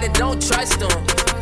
And don't trust them.